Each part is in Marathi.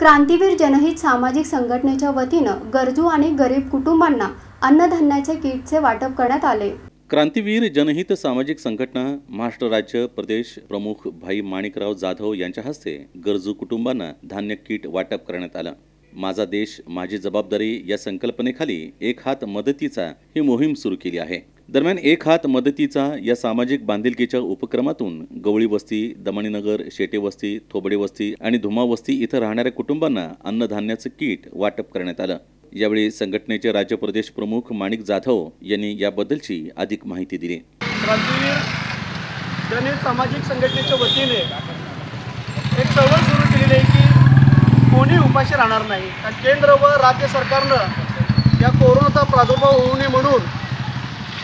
क्रांतीवीर जनहित सामाजिक संघटनेच्या वतीनं गरजू आणि गरीब कुटुंबांना अन्नधान्याचे किटचे वाटप करण्यात आले. क्रांतीवीर जनहित सामाजिक संघटना महाराष्ट्र राज्य प्रदेश प्रमुख भाई माणिकराव जाधव यांच्या हस्ते गरजू कुटुंबांना धान्य किट वाटप करण्यात आलं. माझा देश माझी जबाबदारी या संकल्पनेखाली एक हात मदतीचा ही मोहीम सुरू केली आहे. दरम्यान एक हात मदतीचा या सामाजिक बांधिलकीच्या उपक्रमातून गवळी वस्ती दमणीनगर शेटे वस्ती थोबडे वस्ती आणि धुमा वस्ती इथं राहणाऱ्या कुटुंबांना अन्नधान्याचं किट वाटप करण्यात आलं. यावेळी संघटनेचे राज्य प्रदेश प्रमुख माणिक जाधव यांनी याबद्दलची अधिक माहिती दिली. सामाजिक संघटनेच्या वतीने एक चळवळ सुरू केलेली आहे की कोणी उपाशी राहणार नाही. केंद्र व राज्य सरकारनं या कोरोनाचा प्रादुर्भाव होऊ नये म्हणून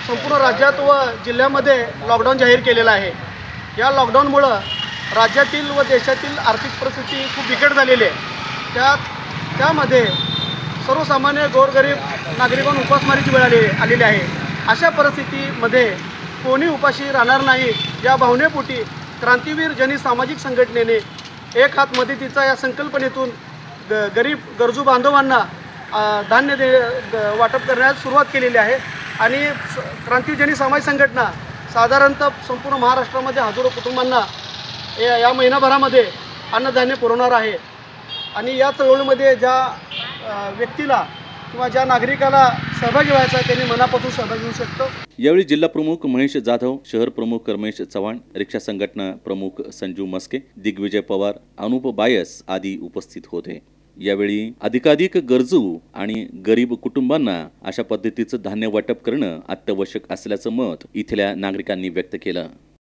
संपूर्ण राज्यात व जिल्ह्यामध्ये लॉकडाऊन जाहीर केलेला आहे. या लॉकडाऊनमुळं राज्यातील व देशातील आर्थिक परिस्थिती खूप बिकट झालेली आहे. त्या त्यामध्ये सर्वसामान्य गोरगरीब नागरिकांना उपासमारीची वेळ आली आलेली आहे. अशा परिस्थितीमध्ये कोणी उपाशी राहणार नाही या भावनेपोटी क्रांतीवीर जनी सामाजिक संघटनेने एक हात मदतीचा या संकल्पनेतून ग गरीब गरजू बांधवांना धान्य दे वाटप करण्यास सुरुवात केलेली आहे. आणि स- समाज संघटना साधारणतः संपूर्ण महाराष्ट्रामध्ये हजारो कुटुंबांना या या महिनाभरामध्ये अन्नधान्य पुरवणार आहे. आणि या चळवळीमध्ये ज्या व्यक्तीला किंवा ज्या नागरिकाला सहभागी व्हायचा आहे त्यांनी मनापासून सहभागी होऊ शकतो. यावेळी जिल्हा प्रमुख महेश जाधव शहर प्रमुख रमेश चव्हाण रिक्षा संघटना प्रमुख संजू मस्के दिग्विजय पवार अनुप बायस आदी उपस्थित होते. यावेळी अधिकाधिक गरजू आणि गरीब कुटुंबांना अशा पद्धतीचं धान्य वाटप करणं अत्यावश्यक असल्याचं मत इथल्या नागरिकांनी व्यक्त केलं.